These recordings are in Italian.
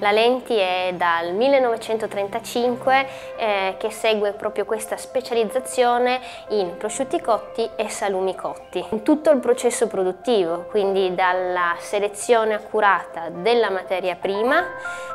La Lenti è dal 1935 eh, che segue proprio questa specializzazione in prosciutti cotti e salumi cotti. In tutto il processo produttivo, quindi dalla selezione accurata della materia prima,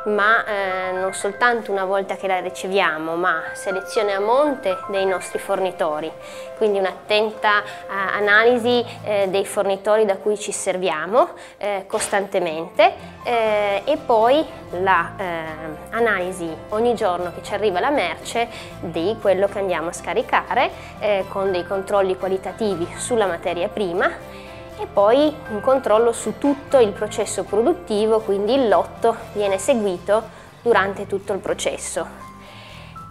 ma eh, non soltanto una volta che la riceviamo, ma selezione a monte dei nostri fornitori, quindi un'attenta eh, analisi eh, dei fornitori da cui ci serviamo eh, costantemente eh, e poi l'analisi eh, ogni giorno che ci arriva la merce di quello che andiamo a scaricare eh, con dei controlli qualitativi sulla materia prima e poi un controllo su tutto il processo produttivo, quindi il lotto viene seguito durante tutto il processo.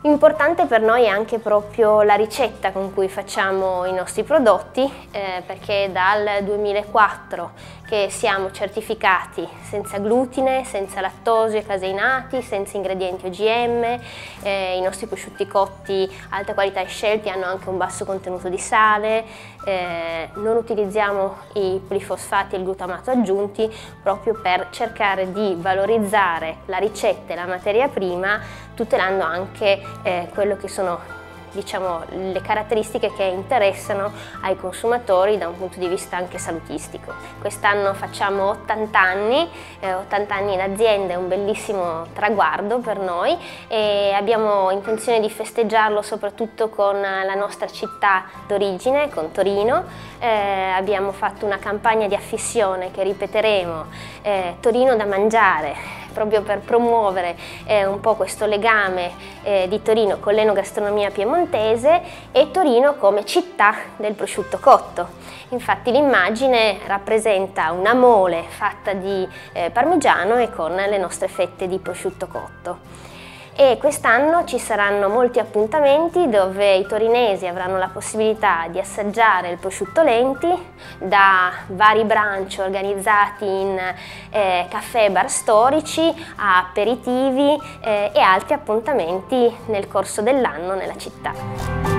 Importante per noi è anche proprio la ricetta con cui facciamo i nostri prodotti eh, perché dal 2004 che siamo certificati senza glutine, senza lattosio e caseinati, senza ingredienti OGM, eh, i nostri prosciutti cotti alta qualità e scelti hanno anche un basso contenuto di sale, eh, non utilizziamo i polifosfati e il glutamato aggiunti proprio per cercare di valorizzare la ricetta e la materia prima tutelando anche eh, quello che sono diciamo, le caratteristiche che interessano ai consumatori da un punto di vista anche salutistico. Quest'anno facciamo 80 anni, eh, 80 anni in azienda è un bellissimo traguardo per noi e abbiamo intenzione di festeggiarlo soprattutto con la nostra città d'origine, con Torino. Eh, abbiamo fatto una campagna di affissione che ripeteremo, eh, Torino da mangiare, proprio per promuovere eh, un po' questo legame eh, di Torino con l'enogastronomia piemontese e Torino come città del prosciutto cotto. Infatti l'immagine rappresenta una mole fatta di eh, parmigiano e con le nostre fette di prosciutto cotto e quest'anno ci saranno molti appuntamenti dove i torinesi avranno la possibilità di assaggiare il prosciutto lenti da vari brunch organizzati in eh, caffè e bar storici a aperitivi eh, e altri appuntamenti nel corso dell'anno nella città.